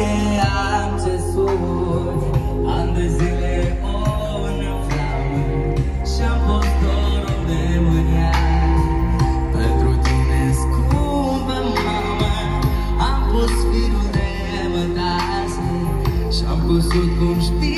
apoi Ani de zile o neflamă Și-am fost dorul de mânia Pentru tine scumpă mamă Am pus firul de mătase. Și-am cusut cum știu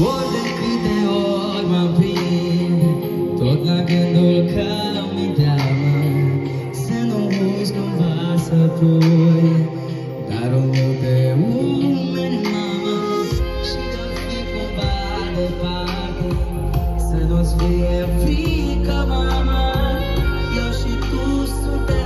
Ori de câte ori mă prind Tot la gândul că mi teamă Să nu uiți cumva să pui Dar un de umeri, mamă Și de fi cumva departe Să nu-ți fie frică, mamă Eu și tu suntem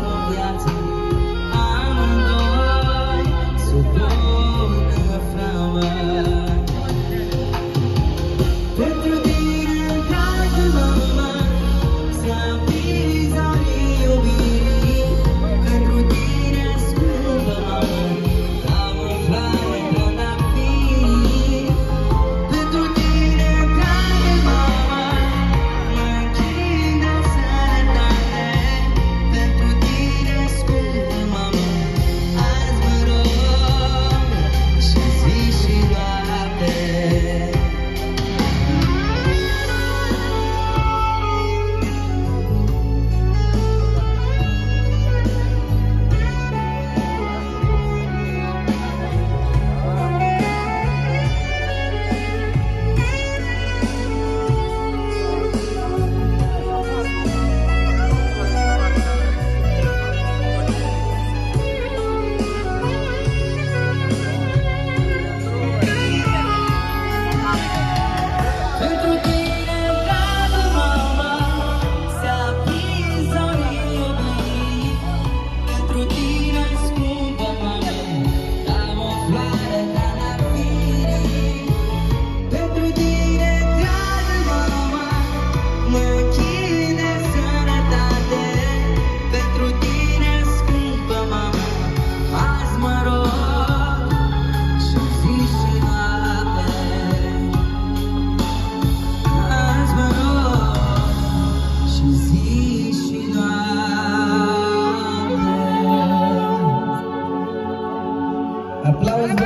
Aplausos,